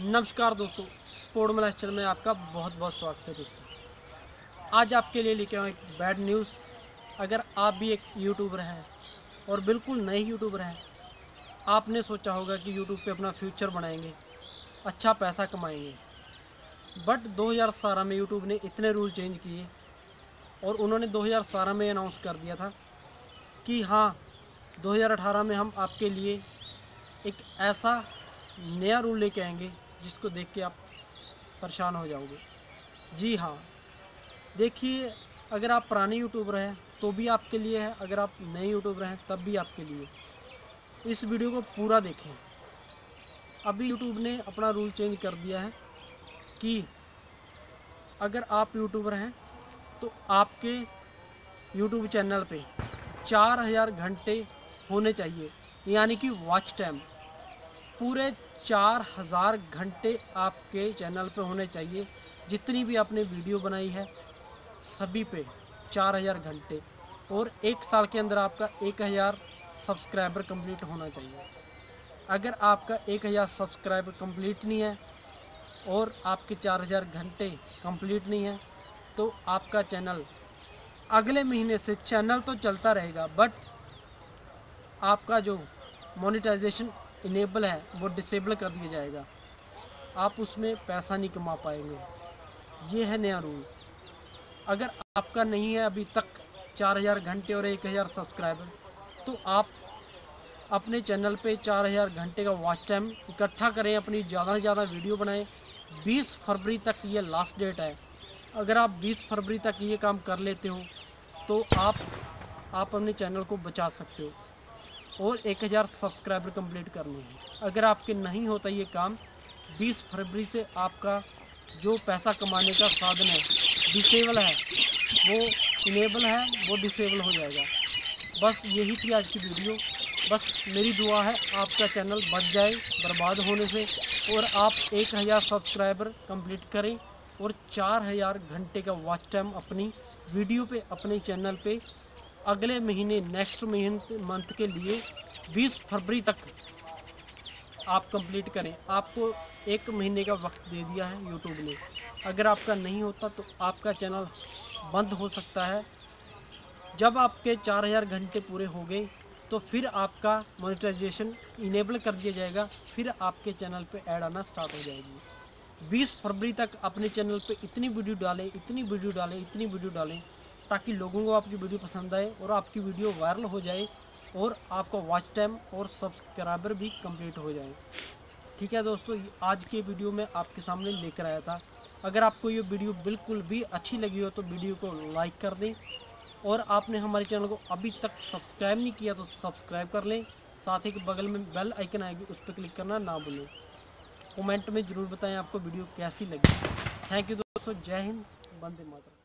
नमस्कार दोस्तों स्पोर्ट मलेक्चर में आपका बहुत बहुत स्वागत है दोस्तों। आज आपके लिए लेके आऊँ एक बैड न्यूज़ अगर आप भी एक यूट्यूबर हैं और बिल्कुल नए यूट्यूबर हैं, आपने सोचा होगा कि यूट्यूब पे अपना फ्यूचर बनाएँगे अच्छा पैसा कमाएँगे। बट 2017 में यूट्यूब ने इतने रूल चेंज किए और उन्होंने 2017 में अनाउंस कर दिया था कि हाँ 2018 में हम आपके लिए एक ऐसा नया रूल लेके आएँगे जिसको देख के आप परेशान हो जाओगे। जी हाँ। देखिए, अगर आप पुराने यूट्यूबर हैं तो भी आपके लिए है, अगर आप नए यूट्यूबर हैं, तब भी आपके लिए। इस वीडियो को पूरा देखें। अभी यूट्यूब ने अपना रूल चेंज कर दिया है कि अगर आप यूट्यूबर हैं तो आपके यूट्यूब चैनल पे चार हज़ार घंटे होने चाहिए, यानी कि वॉच टाइम पूरे चार हज़ार घंटे आपके चैनल पे होने चाहिए। जितनी भी आपने वीडियो बनाई है, सभी पे चार हज़ार घंटे। और एक साल के अंदर आपका एक हज़ार सब्सक्राइबर कंप्लीट होना चाहिए। अगर आपका एक हज़ार सब्सक्राइबर कंप्लीट नहीं है और आपके चार हज़ार घंटे कंप्लीट नहीं है तो आपका चैनल अगले महीने से चैनल तो चलता रहेगा, बट आपका जो मोनेटाइजेशन इनेबल है, वो डिसेबल कर दिया जाएगा। आप उसमें पैसा नहीं कमा पाएँगे। ये है नया रूल अगर आपका नहीं है अभी तक चार हज़ार घंटे और एक हज़ार सब्सक्राइबर तो आप अपने चैनल पे चार हज़ार घंटे का वॉच टाइम इकट्ठा करें, अपनी ज़्यादा से ज़्यादा वीडियो बनाएँ। 20 फरवरी तक ये लास्ट डेट है। अगर आप 20 फरवरी तक ये काम कर लेते हो तो आप आप अपने चैनल को बचा सकते हो। और एक हज़ार सब्सक्राइबर कंप्लीट करने हैं अगर आपके नहीं होता ये काम 20 फरवरी से आपका जो पैसा कमाने का साधन है डिसेबल है, वो इनेबल है, वो डिसेबल हो जाएगा। बस यही थी आज की वीडियो। बस मेरी दुआ है, आपका चैनल बच जाए, बर्बाद होने से, और आप एक हज़ार सब्सक्राइबर कंप्लीट करें, और चार हज़ार घंटे का वॉच टाइम अपनी वीडियो पे, अपने चैनल पे अगले महीने नेक्स्ट महीने मंथ के लिए 20 फरवरी तक आप कंप्लीट करें। आपको एक महीने का वक्त दे दिया है यूट्यूब ने। अगर आपका नहीं होता तो आपका चैनल बंद हो सकता है। जब आपके 4000 घंटे पूरे हो गए तो फिर आपका मोनेटाइजेशन इनेबल कर दिया जाएगा। फिर आपके चैनल पे ऐड आना स्टार्ट हो जाएगी। 20 फरवरी तक अपने चैनल पे इतनी वीडियो डालें, इतनी वीडियो डालें, इतनी वीडियो डालें ताकि लोगों को आपकी वीडियो पसंद आए और आपकी वीडियो वायरल हो जाए और आपका वॉच टाइम और सब्सक्राइबर भी कंप्लीट हो जाए। ठीक है दोस्तों आज के वीडियो में आपके सामने लेकर आया था। अगर आपको ये वीडियो बिल्कुल भी अच्छी लगी हो तो वीडियो को लाइक कर दें और आपने हमारे चैनल को अभी तक सब्सक्राइब नहीं किया तो सब्सक्राइब कर लें। साथ ही बगल में बेल आइकन आएगी, उस पर क्लिक करना ना भूलें। कमेंट में ज़रूर बताएँ आपको वीडियो कैसी लगी। थैंक यू दोस्तों, जय हिंद, वंदे मातरम।